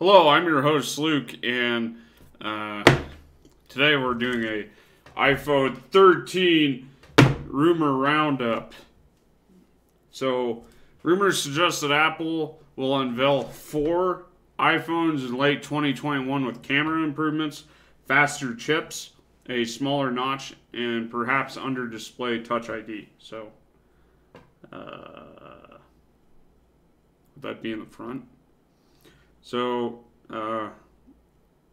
Hello, I'm your host Luke, and uh, today we're doing a iPhone 13 rumor roundup. So, rumors suggest that Apple will unveil four iPhones in late 2021 with camera improvements, faster chips, a smaller notch, and perhaps under display Touch ID. So, uh, would that be in the front? So, uh,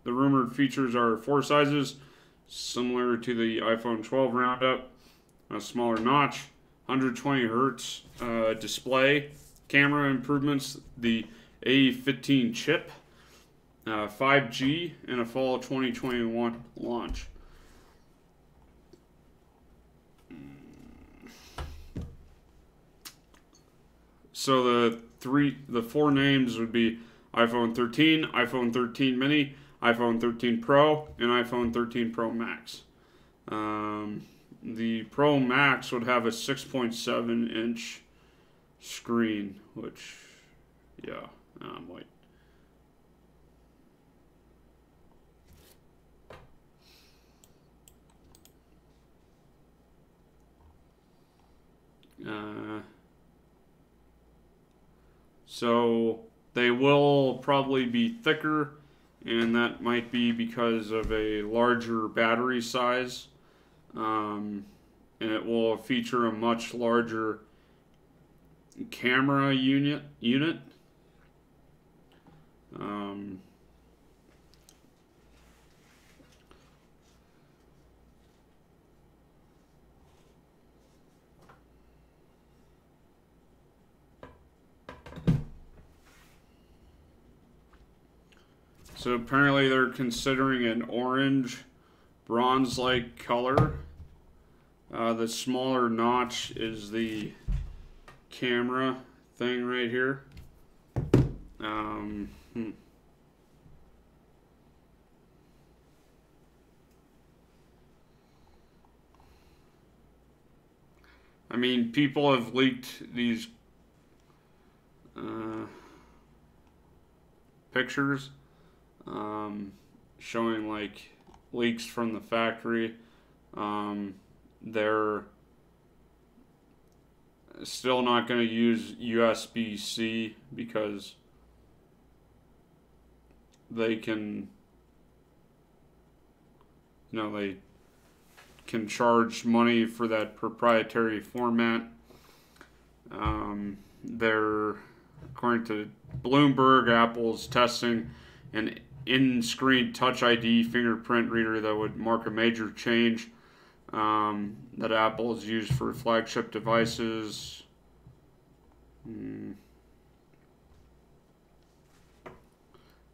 the rumored features are four sizes, similar to the iPhone 12 roundup, a smaller notch, 120 hertz uh, display, camera improvements, the A15 chip, uh, 5G, and a fall 2021 launch. So the three, the four names would be iPhone 13, iPhone 13 mini, iPhone 13 Pro, and iPhone 13 Pro Max. Um, the Pro Max would have a 6.7 inch screen, which, yeah. Uh, so they will probably be thicker, and that might be because of a larger battery size. Um, and it will feature a much larger camera unit unit. Um, So apparently they're considering an orange bronze like color. Uh, the smaller notch is the camera thing right here. Um, hmm. I mean, people have leaked these uh, pictures um, showing like leaks from the factory. Um, they're still not going to use USB C because they can, you know, they can charge money for that proprietary format. Um, they're, according to Bloomberg, Apple's testing an in-screen Touch ID fingerprint reader that would mark a major change um, that Apple has used for flagship devices. Hmm.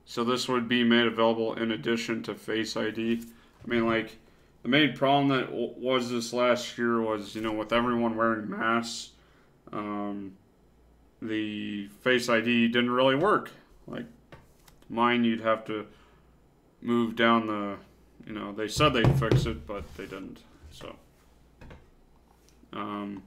So this would be made available in addition to Face ID. I mean, like the main problem that was this last year was, you know, with everyone wearing masks, um, the Face ID didn't really work. Like mine, you'd have to move down the, you know, they said they'd fix it, but they didn't. So, um,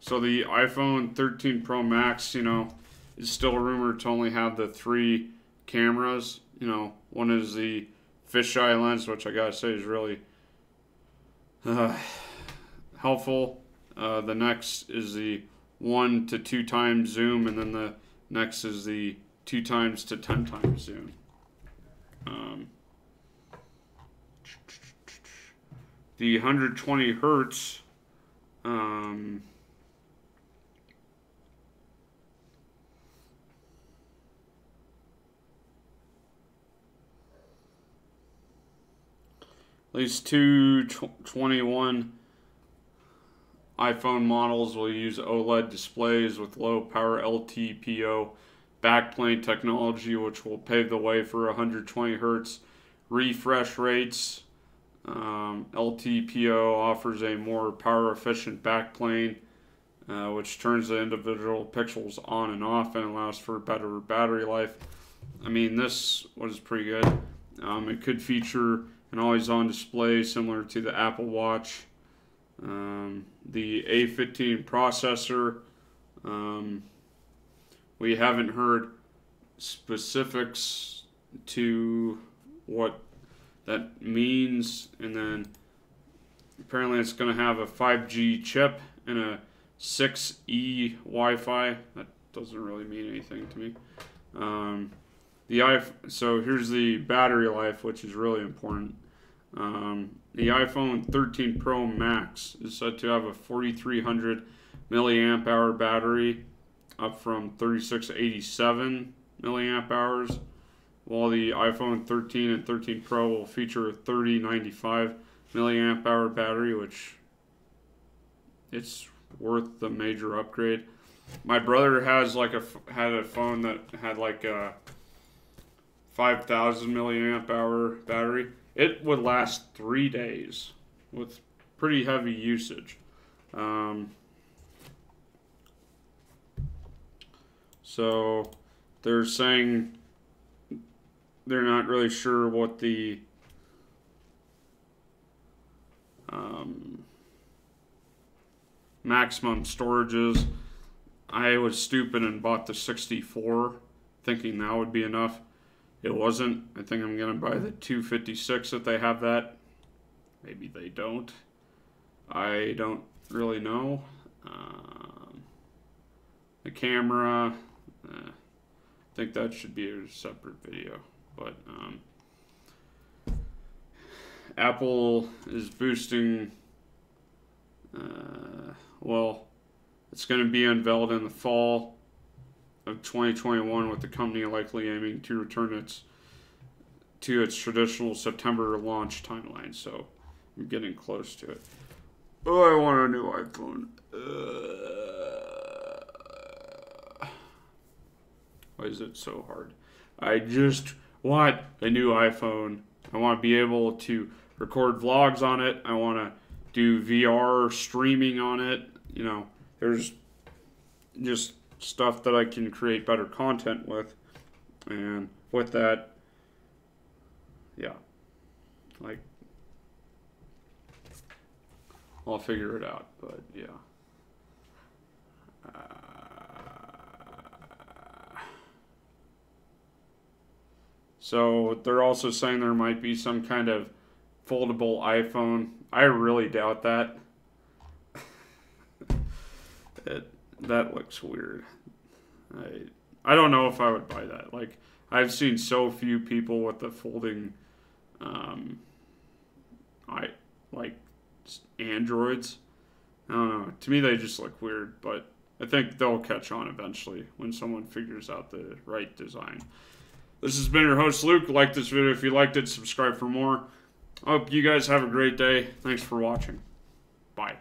so the iPhone 13 Pro Max, you know, is still rumored to only have the three cameras. You know, one is the fisheye lens, which I gotta say is really uh, helpful. Uh, the next is the one to two times zoom, and then the next is the two times to ten times soon. Um, the 120 hertz um, at least two 21 iPhone models will use OLED displays with low power LTPO backplane technology, which will pave the way for 120 hertz refresh rates um, LTPO offers a more power efficient backplane, uh, which turns the individual pixels on and off and allows for better battery life. I mean, this was pretty good. Um, it could feature an always on display similar to the Apple Watch. Um, the A15 processor, um, we haven't heard specifics to what that means, and then apparently it's going to have a 5G chip and a 6E Wi-Fi. That doesn't really mean anything to me. Um, the iPhone, so here's the battery life, which is really important. Um, the iPhone 13 Pro Max is said to have a 4,300 milliamp hour battery, up from 3687 milliamp hours, while the iPhone 13 and 13 Pro will feature a 3095 milliamp hour battery, which it's worth the major upgrade. My brother has like a had a phone that had like a 5000 milliamp hour battery. It would last three days with pretty heavy usage. Um, so they're saying they're not really sure what the um, maximum storage is. I was stupid and bought the 64, thinking that would be enough. It wasn't. I think I'm going to buy the 256 if they have that. Maybe they don't. I don't really know. Um, the camera, I think that should be a separate video. But um, Apple is boosting, uh, well, it's going to be unveiled in the fall of 2021 with the company likely aiming to return its to its traditional September launch timeline. So I'm getting close to it. Oh, I want a new iPhone. Uh, why is it so hard? I just want a new iPhone. I want to be able to record vlogs on it. I want to do VR streaming on it. You know, there's just stuff that I can create better content with. And with that, yeah, like, I'll figure it out, but yeah. Uh, so they're also saying there might be some kind of foldable iPhone. I really doubt that. it, that looks weird. I I don't know if I would buy that. Like I've seen so few people with the folding, um, I like androids. I don't know. To me, they just look weird, but I think they'll catch on eventually when someone figures out the right design. This has been your host Luke. Like this video if you liked it. Subscribe for more. I hope you guys have a great day. Thanks for watching. Bye.